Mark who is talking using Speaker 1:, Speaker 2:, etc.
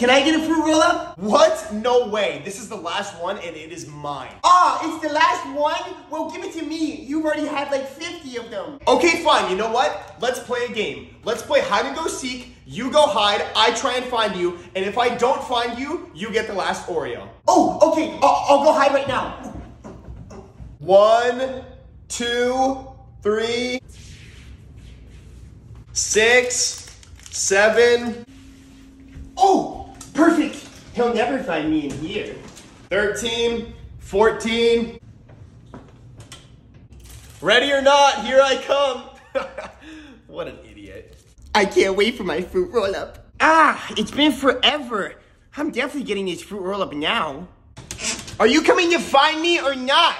Speaker 1: Can I get a fruit roll up?
Speaker 2: What? No way. This is the last one and it is mine.
Speaker 1: Ah, it's the last one? Well, give it to me. You've already had like 50 of them.
Speaker 2: Okay, fine. You know what? Let's play a game. Let's play hide and go seek. You go hide, I try and find you, and if I don't find you, you get the last Oreo.
Speaker 1: Oh, okay. I'll, I'll go hide right now.
Speaker 2: One, two, three, six, seven,
Speaker 1: Oh. He'll never find me in here.
Speaker 2: 13, 14. Ready or not, here I come. what an idiot.
Speaker 1: I can't wait for my fruit roll up. Ah, it's been forever. I'm definitely getting this fruit roll up now. Are you coming to find me or not?